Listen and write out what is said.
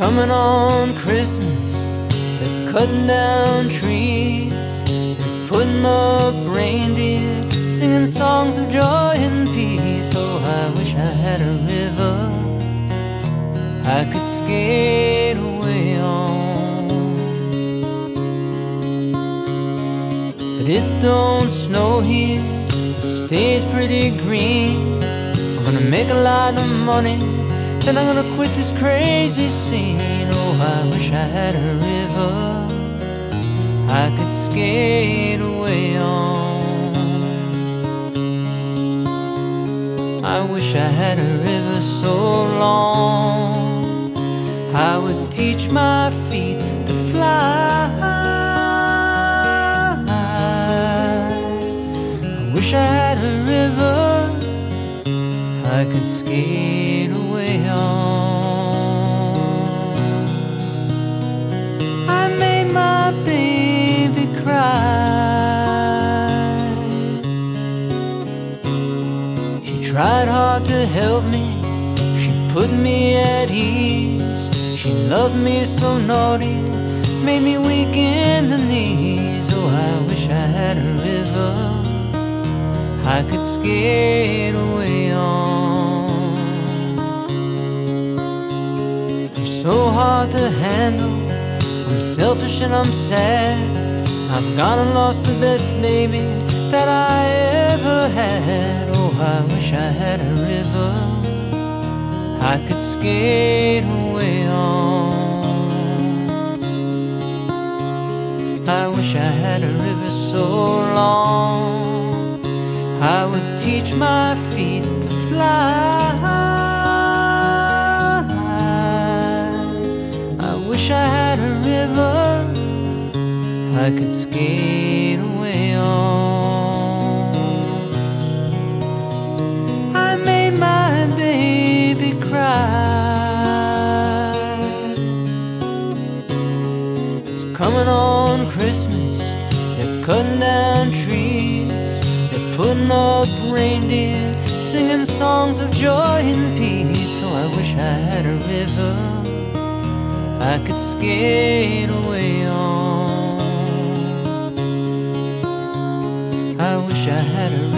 coming on Christmas. They're cutting down trees, they're putting up reindeer, singing songs of joy and peace. Oh, I wish I had a river I could skate away on. But it don't snow here, it stays pretty green. I'm gonna make a lot of money then I'm gonna quit this crazy scene. Oh, I wish I had a river I could skate away on. I wish I had a river so long I would teach my feet to fly. I wish I had a river I could skate away. On. I made my baby cry. She tried hard to help me, she put me at ease. She loved me so naughty, made me weak in the knees. Oh, I wish I had a river I could skate away so hard to handle. I'm selfish and I'm sad. I've gone and lost the best baby that I ever had. Oh, I wish I had a river I could skate away on. I wish I had a river so long I would teach my feet to fly. I had a river I could skate away on. I made my baby cry. It's coming on Christmas. They're cutting down trees. They're putting up reindeer, singing songs of joy and peace. So I wish I had a river I could skate away on. I wish I had a